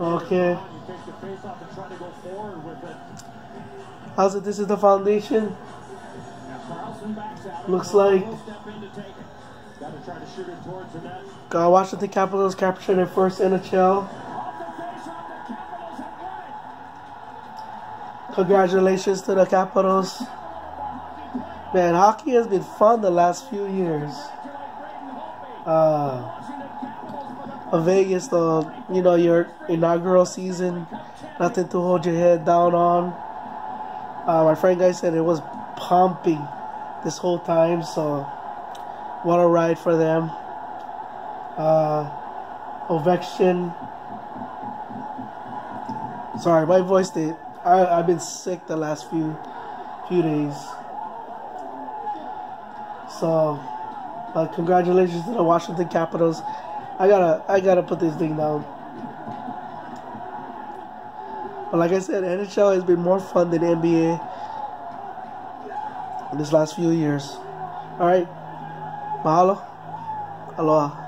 Okay. How's it? This is the foundation. Looks like. Uh, Washington Capitals captured their first NHL. Congratulations to the Capitals. Man, hockey has been fun the last few years. Uh, Vegas, the you know your inaugural season, nothing to hold your head down on. Uh, my friend guy said it was pumping this whole time, so what a ride for them. Uh, Ovechkin. Sorry, my voice did. I I've been sick the last few few days. So, uh, congratulations to the Washington Capitals. I gotta I gotta put this thing down. But like I said, NHL has been more fun than NBA in this last few years. All right, mahalo, aloha.